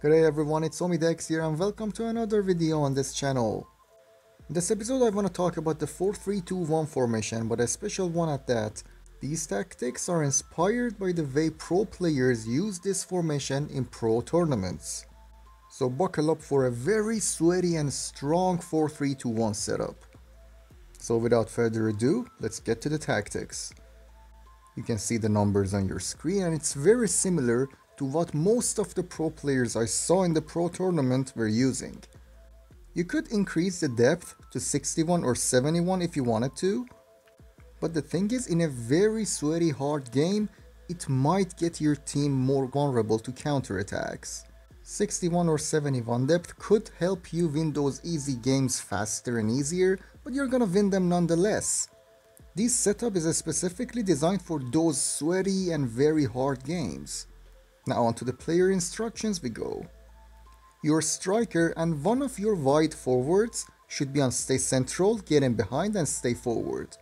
Good day everyone, it's Omidex here and welcome to another video on this channel. In this episode I want to talk about the 4-3-2-1 formation, but a special one at that. These tactics are inspired by the way pro players use this formation in pro tournaments. So buckle up for a very sweaty and strong 4-3-2-1 setup. So without further ado, let's get to the tactics. You can see the numbers on your screen and it's very similar to what most of the pro players I saw in the pro tournament were using. You could increase the depth to 61 or 71 if you wanted to, but the thing is in a very sweaty hard game, it might get your team more vulnerable to counterattacks. 61 or 71 depth could help you win those easy games faster and easier, but you're gonna win them nonetheless. This setup is specifically designed for those sweaty and very hard games. Now onto the player instructions we go. Your striker and one of your wide forwards should be on stay central, get in behind and stay forward.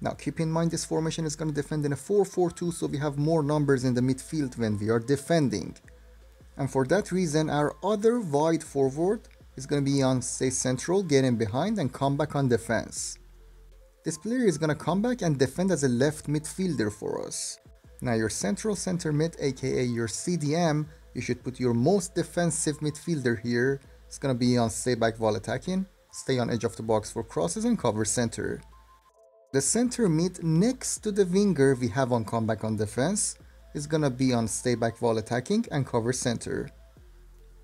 Now keep in mind this formation is going to defend in a 4-4-2 so we have more numbers in the midfield when we are defending. And for that reason our other wide forward is going to be on stay central, get in behind and come back on defense. This player is going to come back and defend as a left midfielder for us. Now your central center mid aka your CDM, you should put your most defensive midfielder here. It's gonna be on stay back while attacking, stay on edge of the box for crosses and cover center. The center mid next to the winger we have on comeback on defense is gonna be on stay back while attacking and cover center.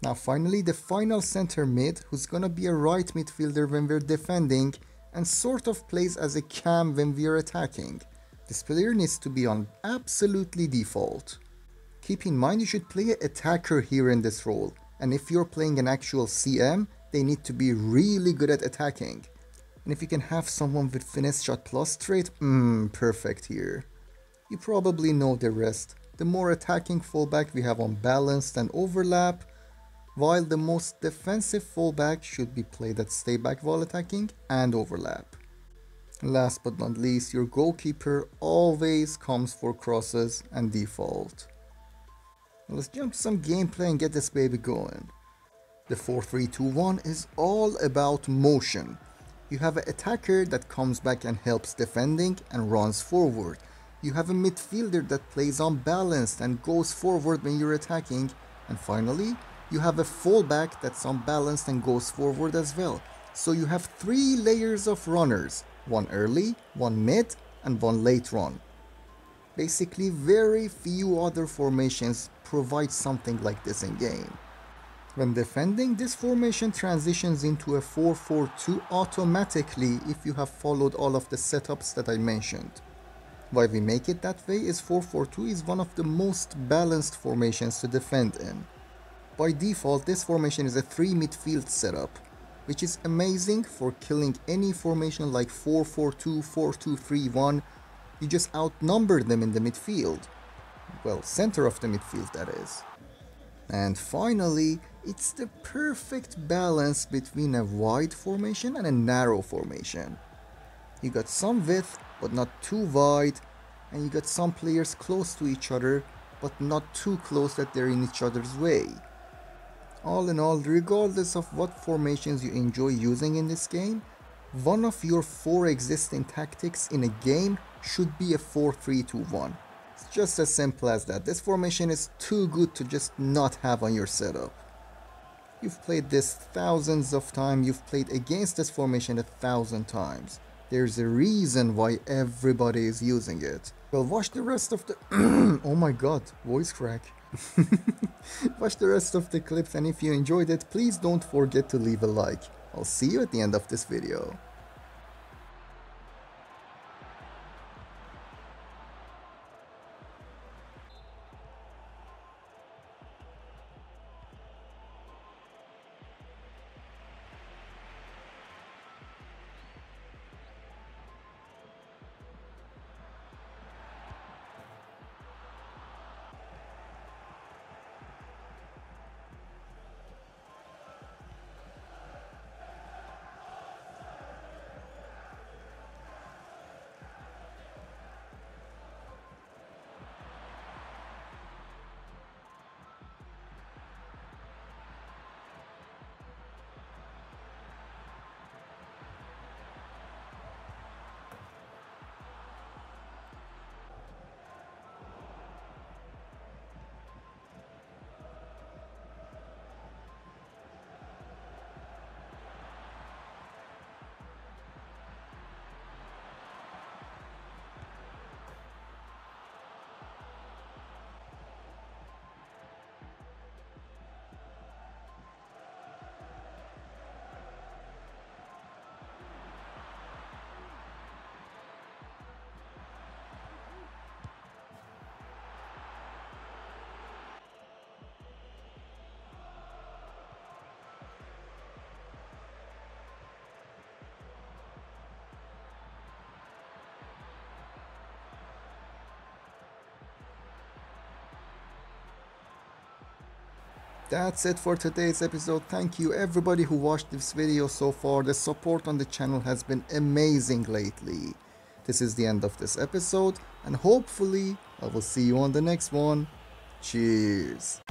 Now finally the final center mid who's gonna be a right midfielder when we're defending and sort of plays as a cam when we're attacking. This player needs to be on absolutely default. Keep in mind you should play an attacker here in this role, and if you're playing an actual CM, they need to be really good at attacking. And if you can have someone with finesse shot plus trait, mmm, perfect here. You probably know the rest. The more attacking fullback we have on balanced and overlap, while the most defensive fullback should be played at stay back while attacking and overlap. Last but not least, your goalkeeper always comes for crosses and default. let's jump to some gameplay and get this baby going. The 4-3-2-1 is all about motion. You have an attacker that comes back and helps defending and runs forward. You have a midfielder that plays unbalanced and goes forward when you're attacking. And finally, you have a fullback that's unbalanced and goes forward as well. So you have three layers of runners one early, one mid, and one late run. Basically, very few other formations provide something like this in game. When defending, this formation transitions into a 4-4-2 automatically if you have followed all of the setups that I mentioned. Why we make it that way is 4-4-2 is one of the most balanced formations to defend in. By default, this formation is a 3 midfield setup, which is amazing for killing any formation like 4-4-2, 4-2-3-1. You just outnumber them in the midfield. Well, center of the midfield that is. And finally, it's the perfect balance between a wide formation and a narrow formation. You got some width, but not too wide, and you got some players close to each other, but not too close that they're in each other's way. All in all, regardless of what formations you enjoy using in this game, one of your four existing tactics in a game should be a 4-3-2-1. It's just as simple as that. This formation is too good to just not have on your setup. You've played this thousands of times, you've played against this formation a thousand times. There's a reason why everybody is using it. Well, watch the rest of the... oh my god, voice crack. Watch the rest of the clips and if you enjoyed it, please don't forget to leave a like. I'll see you at the end of this video. That's it for today's episode. Thank you everybody who watched this video so far. The support on the channel has been amazing lately. This is the end of this episode and hopefully I will see you on the next one. Cheers.